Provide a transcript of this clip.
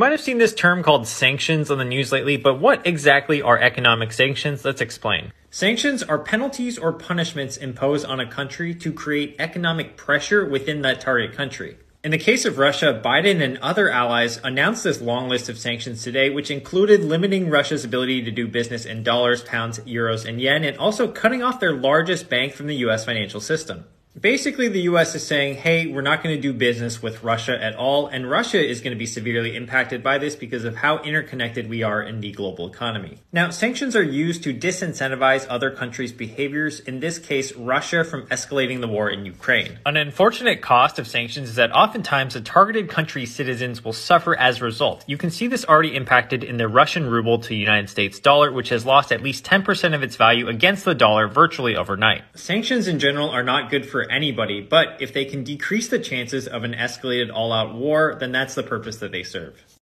You might have seen this term called sanctions on the news lately, but what exactly are economic sanctions? Let's explain. Sanctions are penalties or punishments imposed on a country to create economic pressure within that target country. In the case of Russia, Biden and other allies announced this long list of sanctions today, which included limiting Russia's ability to do business in dollars, pounds, euros, and yen, and also cutting off their largest bank from the US financial system. Basically, the US is saying, hey, we're not going to do business with Russia at all, and Russia is going to be severely impacted by this because of how interconnected we are in the global economy. Now, sanctions are used to disincentivize other countries' behaviors, in this case, Russia from escalating the war in Ukraine. An unfortunate cost of sanctions is that oftentimes the targeted country's citizens will suffer as a result. You can see this already impacted in the Russian ruble to United States dollar, which has lost at least 10% of its value against the dollar virtually overnight. Sanctions in general are not good for for anybody, but if they can decrease the chances of an escalated all out war, then that's the purpose that they serve.